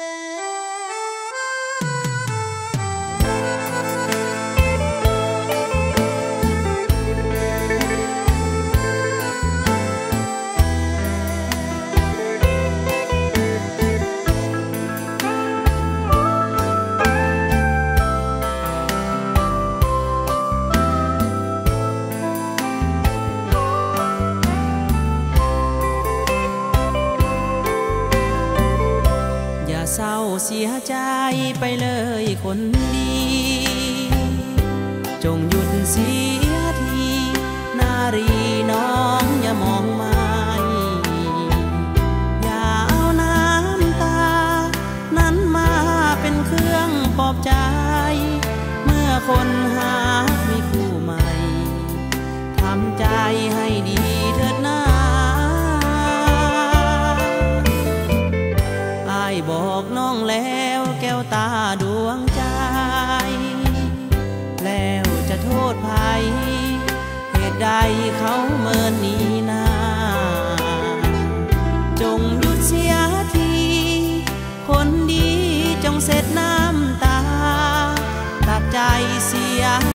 Boo! เสียใจไปเลยคนดี จงหยุดเสียที นารีน้องอย่ามองไม่อย่าเอาน้ำตานั้นมาเป็นเครื่องปลอบใจ เมื่อคนหามีคู่ใหม่ทำใจให้ดี